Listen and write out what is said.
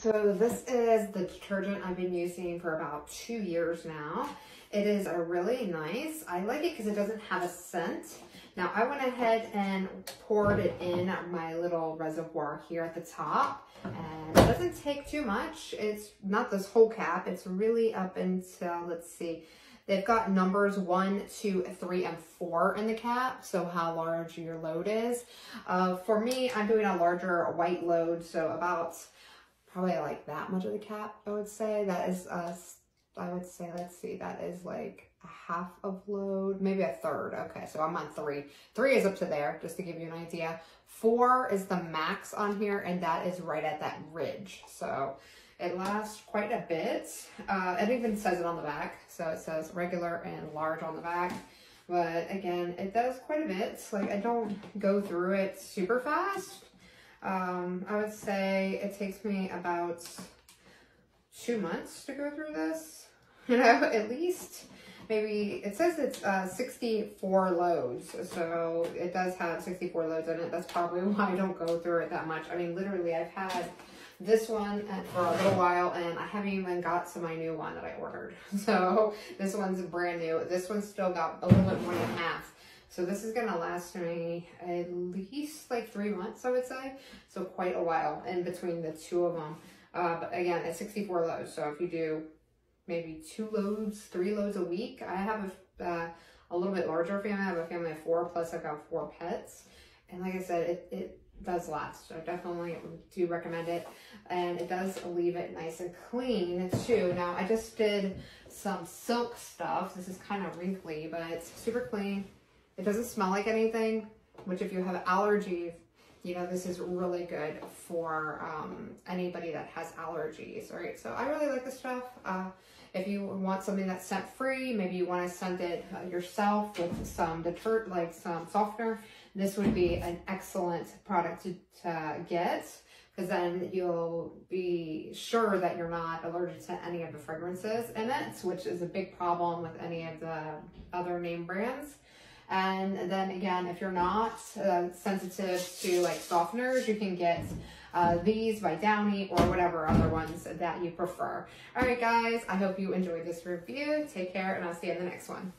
So this is the detergent I've been using for about two years now. It is a really nice. I like it because it doesn't have a scent. Now I went ahead and poured it in my little reservoir here at the top and it doesn't take too much. It's not this whole cap. It's really up until, let's see, they've got numbers one, two, three, and four in the cap. So how large your load is. Uh, for me, I'm doing a larger white load. So about probably like that much of the cap, I would say. That is, uh, I would say, let's see, that is like a half of load, maybe a third. Okay, so I'm on three. Three is up to there, just to give you an idea. Four is the max on here, and that is right at that ridge. So it lasts quite a bit. Uh, it even says it on the back. So it says regular and large on the back. But again, it does quite a bit. Like I don't go through it super fast. Um, I would say it takes me about two months to go through this, you know, at least. Maybe, it says it's uh, 64 loads, so it does have 64 loads in it. That's probably why I don't go through it that much. I mean, literally, I've had this one for a little while and I haven't even got to my new one that I ordered. So this one's brand new. This one's still got a little bit more than half. So this is gonna last me at least like three months, I would say. So quite a while in between the two of them. Uh, but again, it's 64 loads. So if you do maybe two loads, three loads a week, I have a, uh, a little bit larger family. I have a family of four, plus I've got four pets. And like I said, it, it does last. So definitely do recommend it. And it does leave it nice and clean too. Now I just did some silk stuff. This is kind of wrinkly, but it's super clean. It doesn't smell like anything, which if you have allergies, you know, this is really good for um, anybody that has allergies, right? So I really like this stuff. Uh, if you want something that's scent free, maybe you want to scent it uh, yourself with some detergent, like some softener, this would be an excellent product to, to get because then you'll be sure that you're not allergic to any of the fragrances in it, which is a big problem with any of the other name brands. And then again, if you're not uh, sensitive to like softeners, you can get uh, these by Downy or whatever other ones that you prefer. All right, guys, I hope you enjoyed this review. Take care, and I'll see you in the next one.